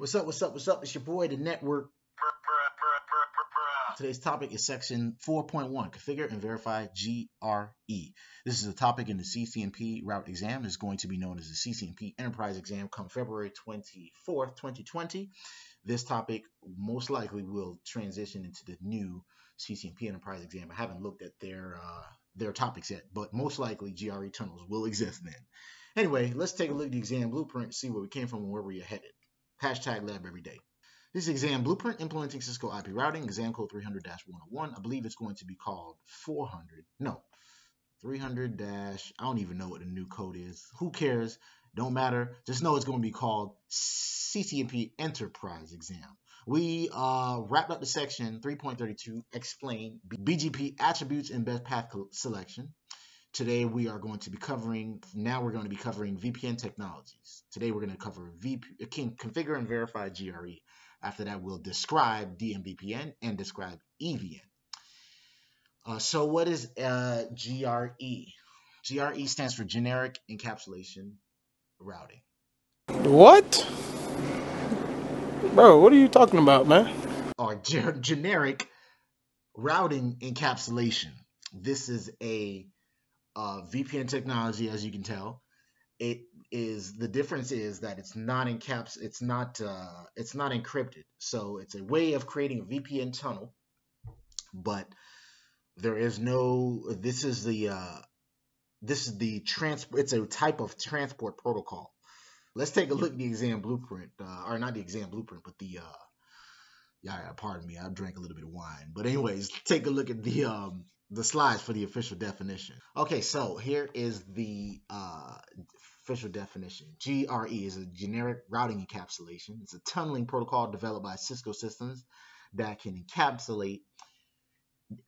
What's up? What's up? What's up? It's your boy, the network. Today's topic is section 4.1 Configure and Verify GRE. This is a topic in the CCNP route exam. It's going to be known as the CCNP Enterprise exam come February 24th, 2020. This topic most likely will transition into the new CCNP Enterprise exam. I haven't looked at their uh, their topics yet, but most likely GRE tunnels will exist then. Anyway, let's take a look at the exam blueprint, see where we came from and where we are headed. Hashtag lab every day. This exam blueprint implementing Cisco IP routing, exam code 300-101. I believe it's going to be called 400. No, 300 dash. I don't even know what the new code is. Who cares? Don't matter. Just know it's going to be called CCNP Enterprise Exam. We uh, wrapped up the section 3.32, explain BGP attributes and best path selection. Today we are going to be covering, now we're going to be covering VPN technologies. Today we're going to cover VP, configure and verify GRE. After that, we'll describe DMVPN and describe EVN. Uh, so what is uh, GRE? GRE stands for Generic Encapsulation Routing. What? Bro, what are you talking about, man? Or ge generic routing encapsulation. This is a uh, VPN technology, as you can tell. It is the difference is that it's not encaps, it's not uh, it's not encrypted. So it's a way of creating a VPN tunnel, but there is no. This is the uh, this is the transport. It's a type of transport protocol. Let's take a look at the exam blueprint, uh, or not the exam blueprint, but the uh, yeah, pardon me, I drank a little bit of wine. But anyways, take a look at the um, the slides for the official definition. Okay, so here is the uh, official definition. GRE is a generic routing encapsulation. It's a tunneling protocol developed by Cisco Systems that can encapsulate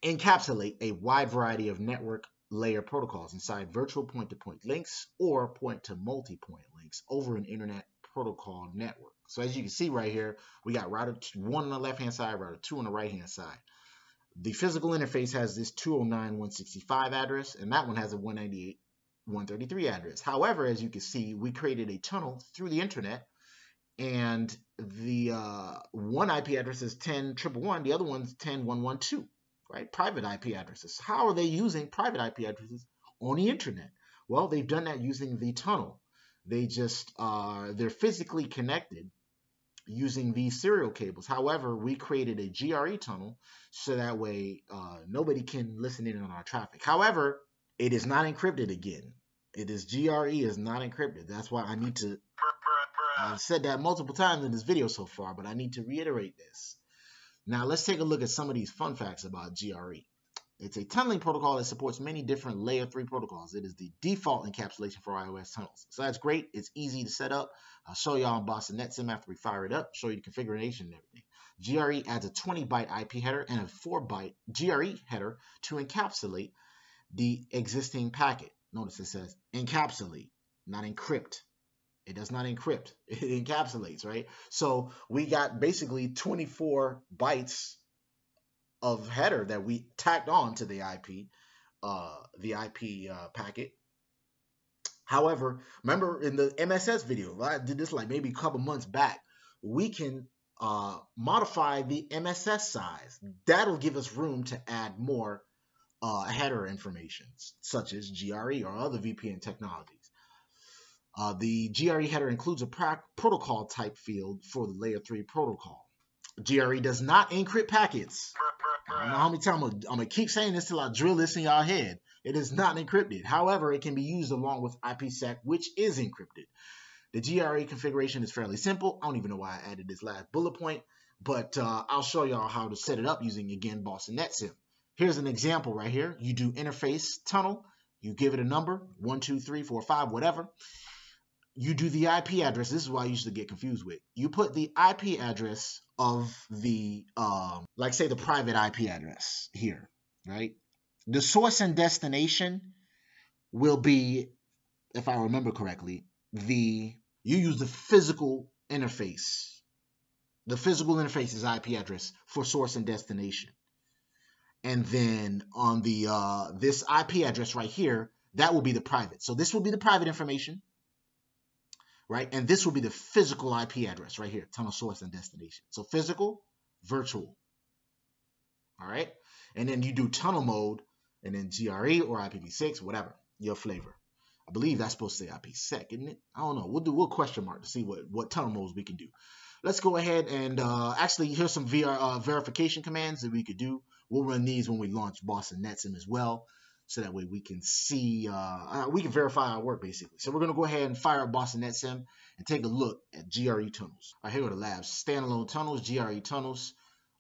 encapsulate a wide variety of network layer protocols inside virtual point-to-point -point links or point-to-multipoint links over an internet protocol network. So as you can see right here, we got router one on the left-hand side, router two on the right-hand side. The physical interface has this 209.165 address, and that one has a 198.133 address. However, as you can see, we created a tunnel through the internet, and the uh, one IP address is 10.111, the other one's 10.112, right? Private IP addresses. How are they using private IP addresses on the internet? Well, they've done that using the tunnel. They just, uh, they're physically connected using these serial cables. However, we created a GRE tunnel so that way uh, nobody can listen in on our traffic. However, it is not encrypted again. It is GRE is not encrypted. That's why I need to. I've said that multiple times in this video so far, but I need to reiterate this. Now let's take a look at some of these fun facts about GRE. It's a tunneling protocol that supports many different layer 3 protocols. It is the default encapsulation for IOS tunnels. So that's great. It's easy to set up. I'll show y'all on Boson NetSim after we fire it up, show you the configuration and everything. GRE adds a 20 byte IP header and a 4 byte GRE header to encapsulate the existing packet. Notice it says encapsulate, not encrypt. It does not encrypt, it encapsulates, right? So we got basically 24 bytes of header that we tacked on to the IP, uh, the IP uh, packet. However, remember in the MSS video, I did this like maybe a couple months back. We can uh, modify the MSS size. That'll give us room to add more uh, header information, such as GRE or other VPN technologies. Uh, the GRE header includes a protocol type field for the layer 3 protocol. GRE does not encrypt packets. How many times I'm gonna, keep saying this till I drill this in y'all head. It is not encrypted. However, it can be used along with IPsec, which is encrypted. The GRE configuration is fairly simple. I don't even know why I added this last bullet point, but uh, I'll show y'all how to set it up using, again, Boson NetSim. Here's an example right here. You do interface tunnel. You give it a number, one, two, three, four, five, whatever. You do the IP address. This is what I used to get confused with. You put the IP address of the, um, like say the private IP address here, right? The source and destination will be, if I remember correctly, the, you use the physical interface. The physical interface is IP address for source and destination. And then on the, uh, this IP address right here, that will be the private. So this will be the private information. Right? And this will be the physical IP address right here, tunnel source and destination. So physical, virtual. All right. And then you do tunnel mode and then GRE or IPv6, whatever, your flavor. I believe that's supposed to say IPsec, isn't it? I don't know. We'll do we'll question mark to see what, what tunnel modes we can do. Let's go ahead and uh, actually here's some VR uh, verification commands that we could do. We'll run these when we launch Boson NetSim as well so that way we can see, uh, uh, we can verify our work basically. So we're going to go ahead and fire up Boson NetSim and take a look at GRE tunnels. All right, here are the labs. Standalone tunnels, GRE tunnels.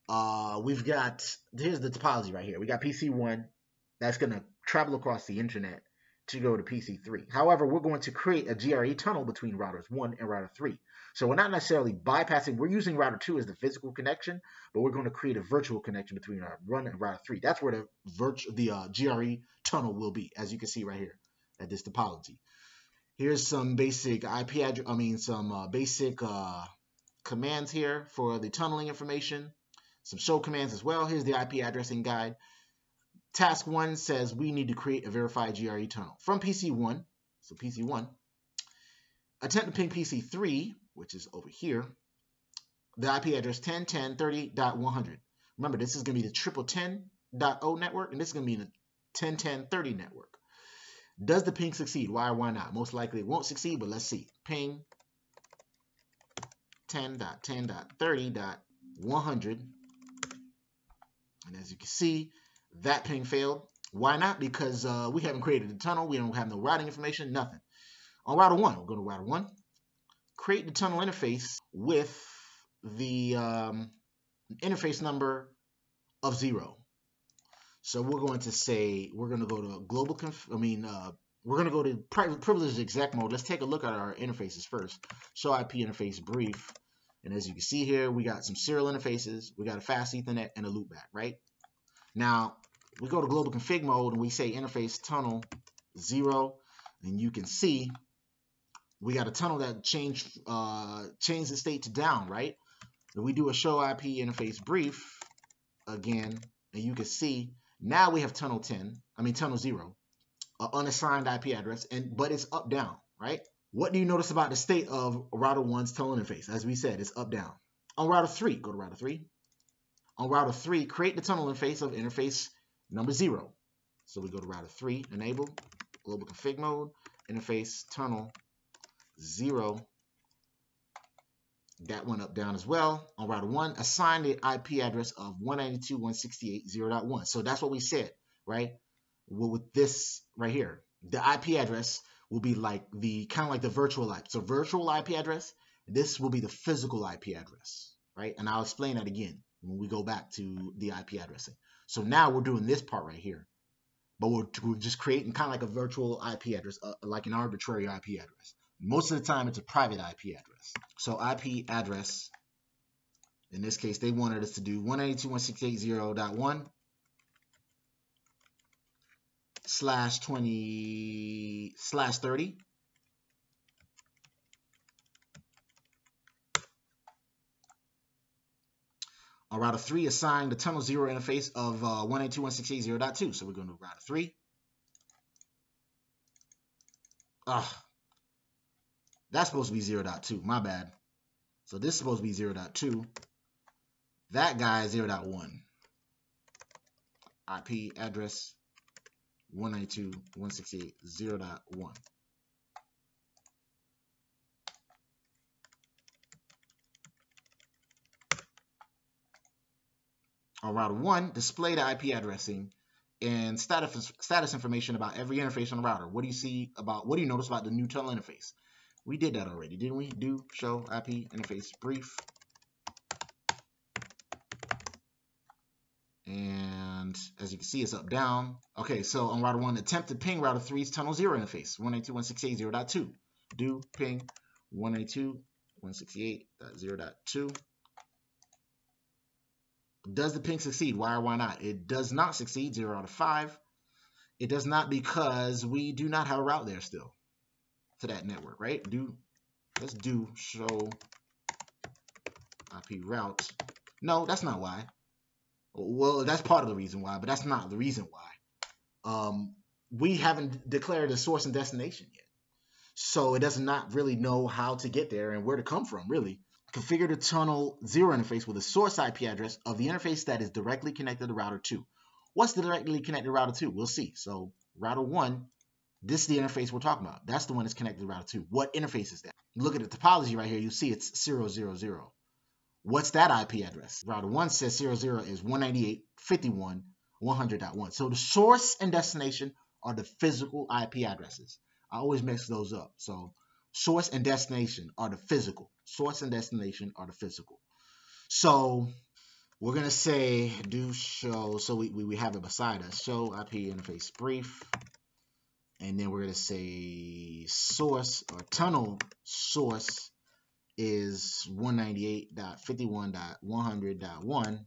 Uh, we've got, here's the topology right here. We got PC1 that's going to travel across the internet to go to PC3. However, we're going to create a GRE tunnel between routers 1 and router 3. So we're not necessarily bypassing, we're using router 2 as the physical connection, but we're going to create a virtual connection between our 1 and router 3. That's where the virtual the uh, GRE tunnel will be, as you can see right here at this topology. Here's some basic IP address, I mean some uh, basic uh, commands here for the tunneling information, some show commands as well. Here's the IP addressing guide. Task 1 says we need to create a verified GRE tunnel from PC1, so PC1, attempt to ping PC3, which is over here, the IP address 101030.100. Remember, this is going to be the triple 10.0 network, and this is going to be the 101030 network. Does the ping succeed? Why or why not? Most likely it won't succeed, but let's see. Ping 10.10.30.100. And as you can see, that ping failed. Why not? Because uh, we haven't created the tunnel. We don't have no routing information, nothing. On router 1, we'll go to router 1 create the tunnel interface with the um, interface number of zero. So we're going to say, we're going to go to global, conf I mean, uh, we're going to go to private privileged exec mode. Let's take a look at our interfaces first. Show IP interface brief. And as you can see here, we got some serial interfaces. We got a fast ethernet and a loopback, right? Now, we go to global config mode and we say interface tunnel zero. And you can see we got a tunnel that changed uh, changed the state to down, right? If we do a show IP interface brief again, and you can see now we have tunnel 10, I mean tunnel 0, uh, unassigned IP address, and but it's up down, right? What do you notice about the state of router 1's tunnel interface? As we said, it's up down. On router 3, go to router 3. On router 3, create the tunnel interface of interface number 0. So we go to router 3, enable, global config mode, interface tunnel zero. That one up down as well. On router one, assign the IP address of 192.168.0.1. So that's what we said, right? Well, with this right here, the IP address will be like the kind of like the virtual IP. So virtual IP address, this will be the physical IP address, right? And I'll explain that again when we go back to the IP addressing. So now we're doing this part right here, but we're, we're just creating kind of like a virtual IP address, uh, like an arbitrary IP address. Most of the time, it's a private IP address. So IP address, in this case, they wanted us to do 192.168.0.1 slash 20 slash 30. Router 3, assign the tunnel 0 interface of uh, 192.168.0.2. So we're going to router 3. Ah, that's supposed to be 0.2. My bad. So this is supposed to be 0.2. That guy is 0.1. IP address 192.168.0.1. On router 1, display the IP addressing and status, status information about every interface on the router. What do you see about, what do you notice about the new tunnel interface? We did that already, didn't we? Do show IP interface brief. And as you can see, it's up down. Okay, so on router 1, attempt to ping router 3's tunnel 0 interface, 192.168.0.2. Do ping 192.168.0.2. Does the ping succeed? Why or why not? It does not succeed, 0 out of 5. It does not because we do not have a route there still to that network, right? Do let's do show IP route. No, that's not why. Well, that's part of the reason why, but that's not the reason why. Um, we haven't declared a source and destination yet. So it does not really know how to get there and where to come from, really. Configure the tunnel zero interface with a source IP address of the interface that is directly connected to router two. What's the directly connected router two? We'll see. So router one, this is the interface we're talking about. That's the one that's connected to router two. What interface is that? Look at the topology right here. You see it's 000. What's that IP address? Router 1 says 00 is 198.51.100.1. So the source and destination are the physical IP addresses. I always mix those up. So source and destination are the physical. Source and destination are the physical. So we're going to say do show, so we, we, we have it beside us, show IP interface brief. And then we're going to say source or tunnel source is 198.51.100.1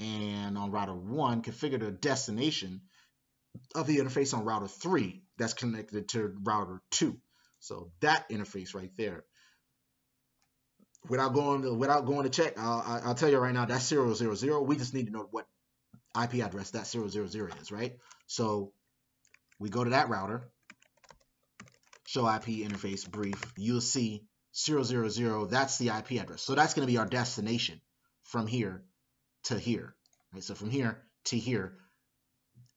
and on router 1 configure the destination of the interface on router 3 that's connected to router 2 so that interface right there without going to without going to check I'll, I'll tell you right now that's 000 we just need to know what IP address that 000 is right so we go to that router show IP interface brief you'll see 000, that's the IP address. So that's going to be our destination from here to here. Right? So from here to here,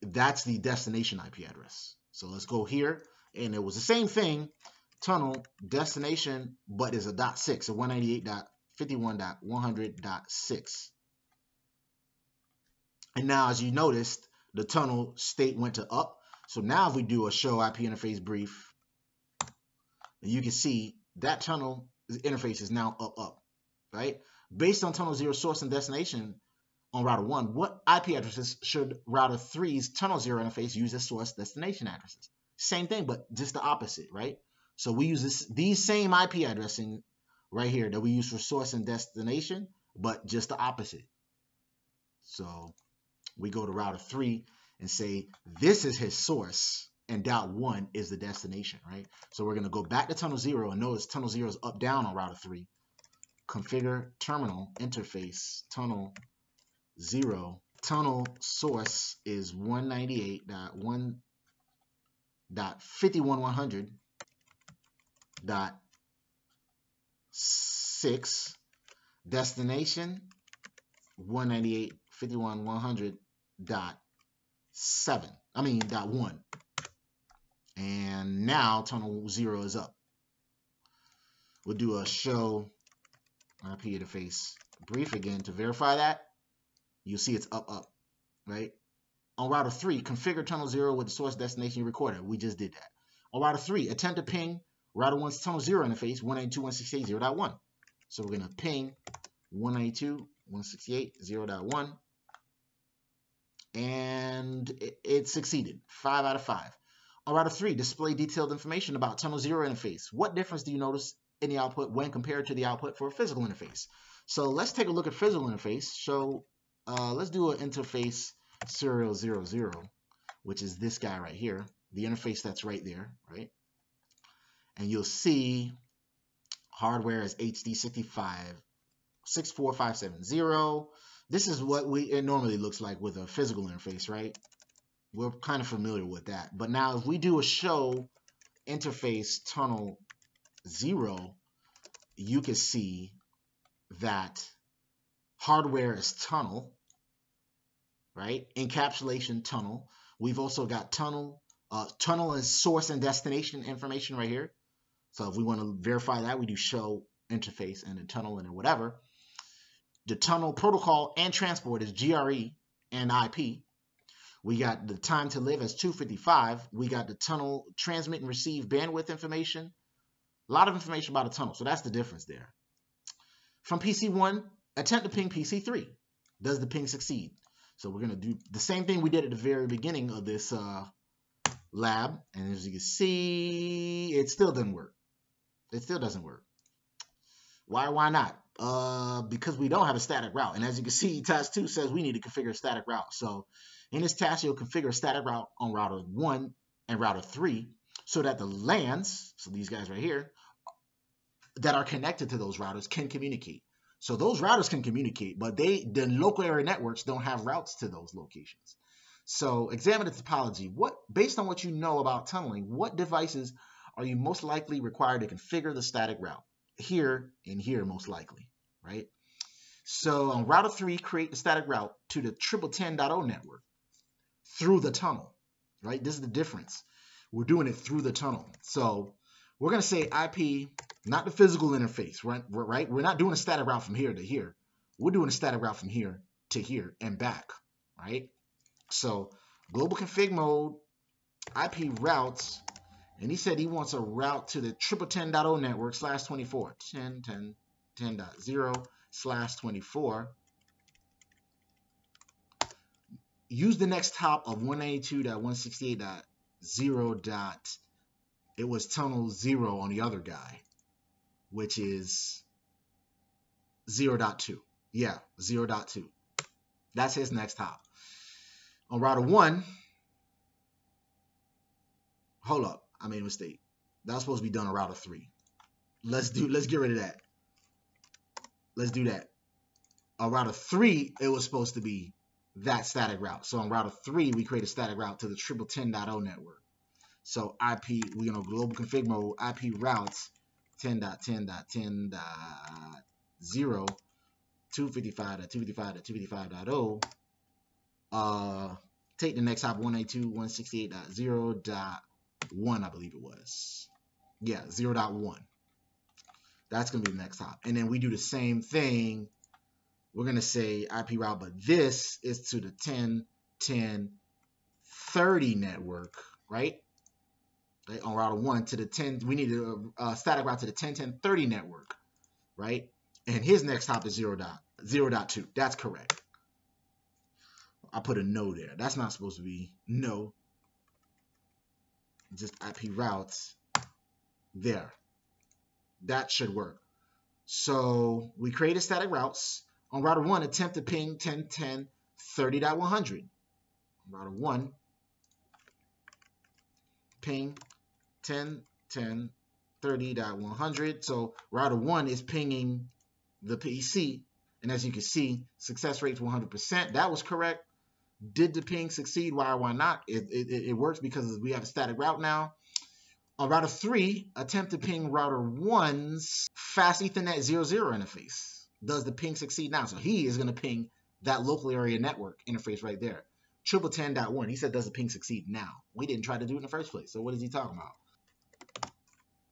that's the destination IP address. So let's go here. And it was the same thing, tunnel destination, but is a dot six, a 198.51.100.6. And now, as you noticed, the tunnel state went to up. So now if we do a show IP interface brief, you can see that tunnel interface is now up, up, right? Based on tunnel zero source and destination on router one, what IP addresses should router three's tunnel zero interface use as source destination addresses? Same thing, but just the opposite, right? So we use this, these same IP addressing right here that we use for source and destination, but just the opposite. So we go to router three and say, this is his source and dot one is the destination, right? So we're gonna go back to tunnel zero and notice tunnel zero is up down on router three. Configure terminal interface tunnel zero. Tunnel source is 198.1.51100 dot six. Destination 198.51.100 dot seven. I mean dot one and now tunnel zero is up. We'll do a show IP interface brief again to verify that. You'll see it's up, up, right? On router three, configure tunnel zero with the source destination recorder. We just did that. On router three, attempt to ping router one's tunnel zero interface 192.168.0.1. So we're gonna ping 192.168.0.1 and it, it succeeded, five out of five. Router 3, display detailed information about tunnel 0 interface. What difference do you notice in the output when compared to the output for a physical interface? So let's take a look at physical interface. So uh, let's do an interface serial 00, which is this guy right here, the interface that's right there, right? And you'll see hardware is HD65 64570. This is what we it normally looks like with a physical interface, right? we're kind of familiar with that. But now if we do a show interface tunnel zero, you can see that hardware is tunnel, right? Encapsulation tunnel. We've also got tunnel. Uh, tunnel and source and destination information right here. So if we want to verify that, we do show interface and then tunnel and whatever. The tunnel protocol and transport is GRE and IP. We got the time to live as 255. We got the tunnel transmit and receive bandwidth information. A lot of information about a tunnel. So that's the difference there. From PC1, attempt to ping PC3. Does the ping succeed? So we're going to do the same thing we did at the very beginning of this uh, lab. And as you can see, it still didn't work. It still doesn't work. Why why not? Uh, because we don't have a static route. And as you can see, task 2 says we need to configure a static route. So in this task, you'll configure a static route on router 1 and router 3 so that the LANs, so these guys right here, that are connected to those routers can communicate. So those routers can communicate, but they the local area networks don't have routes to those locations. So examine the topology. What based on what you know about tunneling, what devices are you most likely required to configure the static route? Here and here, most likely, right? So on router 3, create the static route to the 1010.0 network through the tunnel, right? This is the difference. We're doing it through the tunnel. So we're going to say IP, not the physical interface, right? right? We're not doing a static route from here to here. We're doing a static route from here to here and back, right? So global config mode, IP routes, and he said he wants a route to the triple 10.0 network slash 24, 10, 10, 10.0 slash 24. Use the next hop of 192.168.0 dot. It was tunnel 0 on the other guy, which is 0.2. Yeah, 0.2. That's his next hop. On router 1, hold up. I made a mistake. That was supposed to be done on router 3. Let's do let's get rid of that. Let's do that. On router 3, it was supposed to be that static route. So on router 3, we create a static route to the triple 10.0 network. So IP, we're to global config mode, IP routes 10.10.10.0, 255.255.255.0. Uh, take the next hop 192.168.0.1, I believe it was. Yeah, 0.1. That's going to be the next hop. And then we do the same thing. We're going to say IP route, but this is to the 10, 10, 30 network, right? right? On router 1 to the 10, we need a, a static route to the 10, 10, 30 network, right? And his next hop is 0 dot, 0 dot 2. That's correct. I put a no there. That's not supposed to be no. Just IP routes there that should work. So we created static routes. On router 1, attempt to ping 1010 30.100. Router 1, ping 1010 30.100. So router 1 is pinging the PC. And as you can see, success rate is 100%. That was correct. Did the ping succeed? Why or why not? It, it, it works because we have a static route now. On router 3, attempt to ping router 1's fast Ethernet 00 interface. Does the ping succeed now? So he is going to ping that local area network interface right there. Triple 10.1. He said, does the ping succeed now? We didn't try to do it in the first place. So what is he talking about?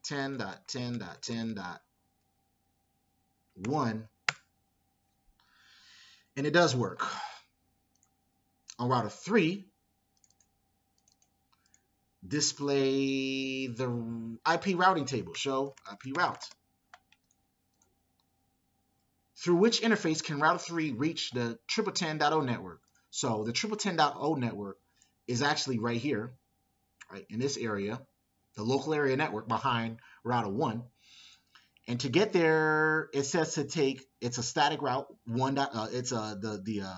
10.10.10.1. And it does work. On router 3, display the IP routing table, show IP route. Through which interface can router 3 reach the 1010.0 network? So the 1010.0 network is actually right here, right in this area, the local area network behind router 1. And to get there, it says to take, it's a static route, one uh, it's a, uh, the, the, uh,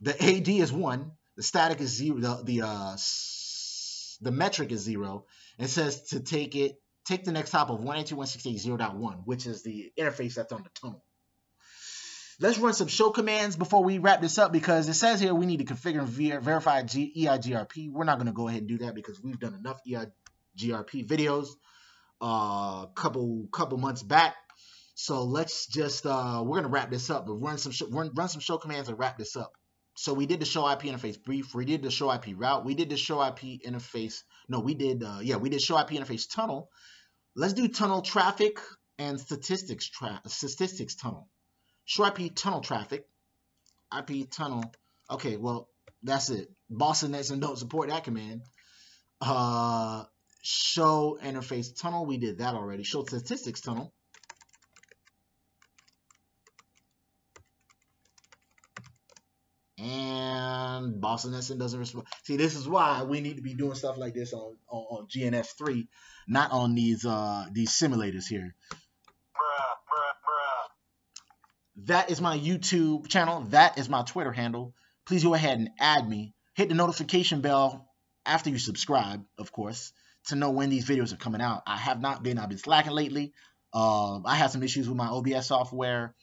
the AD is one, the static is zero, the, the uh, the metric is zero. It says to take it, take the next hop of 192.168.0.1, which is the interface that's on the tunnel. Let's run some show commands before we wrap this up because it says here we need to configure and ver verify G EIGRP. We're not going to go ahead and do that because we've done enough EIGRP videos a uh, couple couple months back. So let's just uh, we're gonna wrap this up, but run some run, run some show commands and wrap this up so we did the show IP interface brief. We did the show IP route. We did the show IP interface. No, we did. Uh, yeah, we did show IP interface tunnel. Let's do tunnel traffic and statistics tra statistics tunnel. Show IP tunnel traffic. IP tunnel. Okay, well that's it. Boson NetSim don't support that command. Uh, show interface tunnel. We did that already. Show statistics tunnel. And Boson NetSim doesn't respond. See, this is why we need to be doing stuff like this on, on, on GNS3, not on these uh, these simulators here. That is my YouTube channel. That is my Twitter handle. Please go ahead and add me. Hit the notification bell after you subscribe, of course, to know when these videos are coming out. I have not been. I've been slacking lately. Uh, I had some issues with my OBS software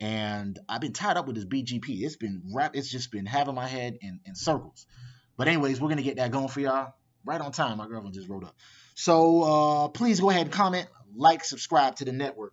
and I've been tied up with this BGP. It's been rap. It's just been having my head in, in circles. But anyways, we're gonna get that going for y'all right on time. My girlfriend just wrote up. So uh, please go ahead and comment, like, subscribe to the network.